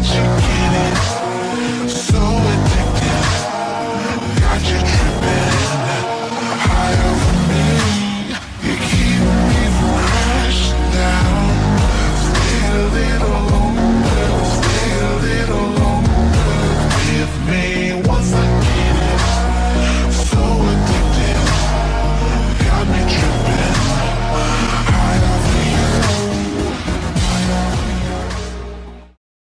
love you.